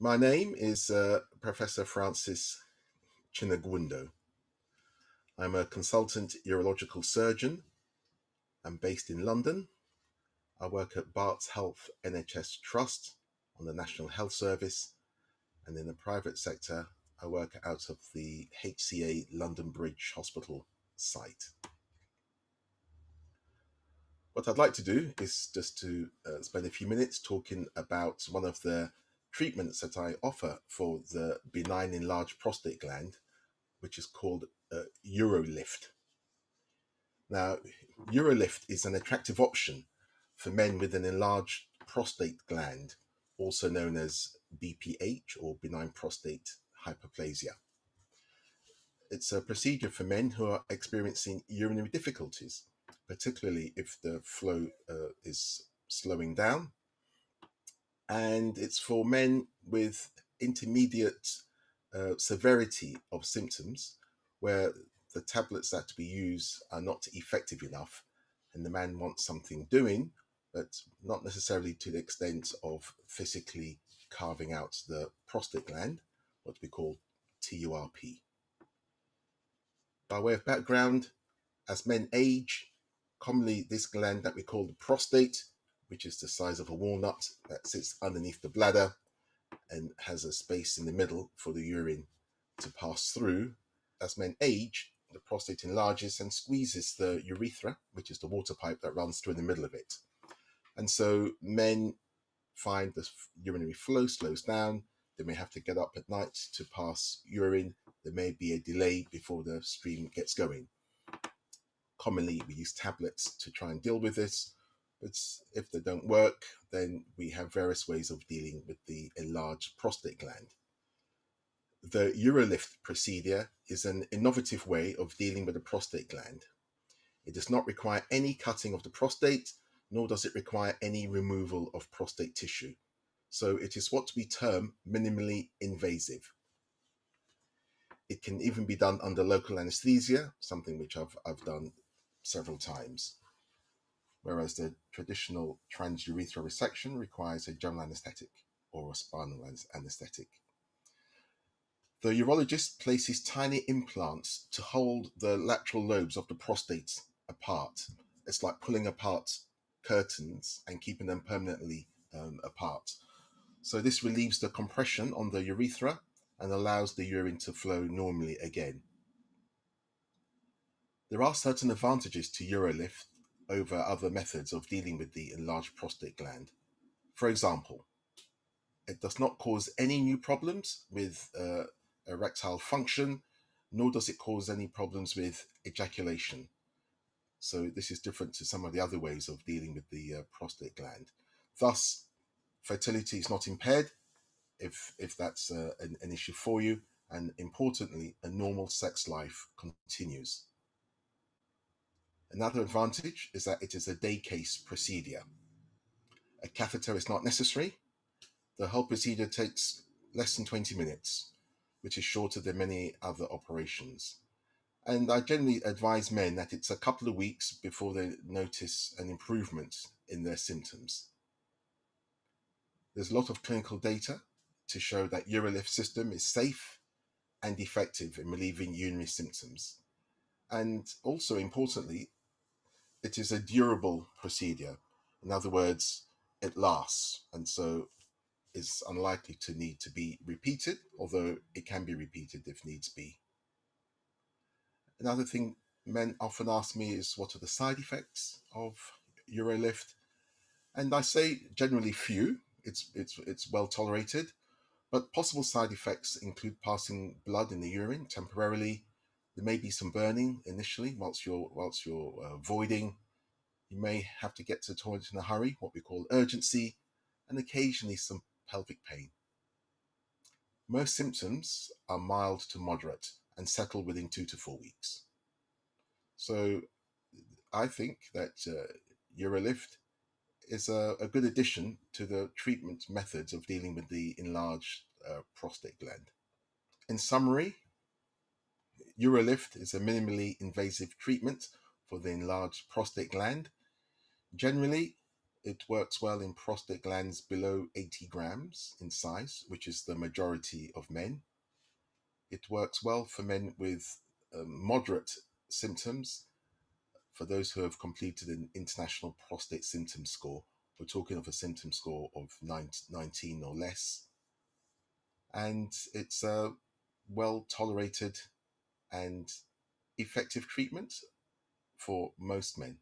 My name is uh, Professor Francis Chinegwundoh. I'm a consultant urological surgeon. I'm based in London. I work at Barts Health NHS Trust on the National Health Service, and in the private sector, I work out of the HCA London Bridge Hospital site. What I'd like to do is just to uh, spend a few minutes talking about one of the treatments that I offer for the benign enlarged prostate gland, which is called uh, Urolift. Now, Urolift is an attractive option for men with an enlarged prostate gland, also known as BPH or benign prostate hyperplasia. It's a procedure for men who are experiencing urinary difficulties, particularly if the flow uh, is slowing down and it's for men with intermediate uh, severity of symptoms where the tablets that we use are not effective enough and the man wants something doing but not necessarily to the extent of physically carving out the prostate gland what we call TURP by way of background as men age commonly this gland that we call the prostate which is the size of a walnut that sits underneath the bladder and has a space in the middle for the urine to pass through. As men age, the prostate enlarges and squeezes the urethra, which is the water pipe that runs through the middle of it. And so men find the urinary flow slows down. They may have to get up at night to pass urine. There may be a delay before the stream gets going. Commonly, we use tablets to try and deal with this but if they don't work, then we have various ways of dealing with the enlarged prostate gland. The Urolift procedure is an innovative way of dealing with the prostate gland. It does not require any cutting of the prostate, nor does it require any removal of prostate tissue. So it is what we term minimally invasive. It can even be done under local anesthesia, something which I've, I've done several times whereas the traditional transurethral resection requires a general anesthetic or a spinal anesthetic. The urologist places tiny implants to hold the lateral lobes of the prostate apart. It's like pulling apart curtains and keeping them permanently um, apart. So this relieves the compression on the urethra and allows the urine to flow normally again. There are certain advantages to Urolift over other methods of dealing with the enlarged prostate gland. For example, it does not cause any new problems with uh, erectile function, nor does it cause any problems with ejaculation. So, this is different to some of the other ways of dealing with the uh, prostate gland. Thus, fertility is not impaired if, if that's uh, an, an issue for you, and importantly, a normal sex life continues. Another advantage is that it is a day case procedure. A catheter is not necessary. The whole procedure takes less than 20 minutes, which is shorter than many other operations. And I generally advise men that it's a couple of weeks before they notice an improvement in their symptoms. There's a lot of clinical data to show that Urolift system is safe and effective in relieving urinary symptoms. And also importantly, it is a durable procedure. In other words, it lasts, and so is unlikely to need to be repeated, although it can be repeated if needs be. Another thing men often ask me is what are the side effects of Urolift? And I say generally few. It's it's it's well tolerated, but possible side effects include passing blood in the urine temporarily, there may be some burning initially whilst you're whilst you're uh, voiding. You may have to get to the toilet in a hurry, what we call urgency, and occasionally some pelvic pain. Most symptoms are mild to moderate and settle within two to four weeks. So I think that uh, Urolift is a, a, good addition to the treatment methods of dealing with the enlarged uh, prostate gland. In summary, Urolift is a minimally invasive treatment for the enlarged prostate gland. Generally, It works well in prostate glands below 80 grams in size, which is the majority of men. It works well for men with um, moderate symptoms. For those who have completed an international prostate symptom score, we're talking of a symptom score of 19 or less. And it's a well tolerated and effective treatment for most men.